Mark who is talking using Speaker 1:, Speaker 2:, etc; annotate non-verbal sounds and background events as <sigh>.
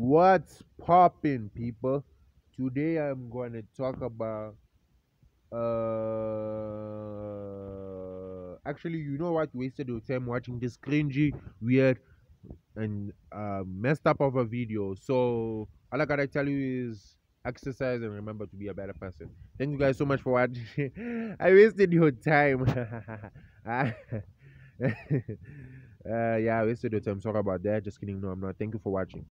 Speaker 1: What's popping, people? Today I'm going to talk about. Uh, actually, you know what? Wasted your time watching this cringy, weird, and uh, messed up of a video. So all I gotta tell you is exercise and remember to be a better person. Thank you guys so much for watching. <laughs> I wasted your time. <laughs> uh, yeah, I wasted your time. Sorry about that. Just kidding. No, I'm not. Thank you for watching.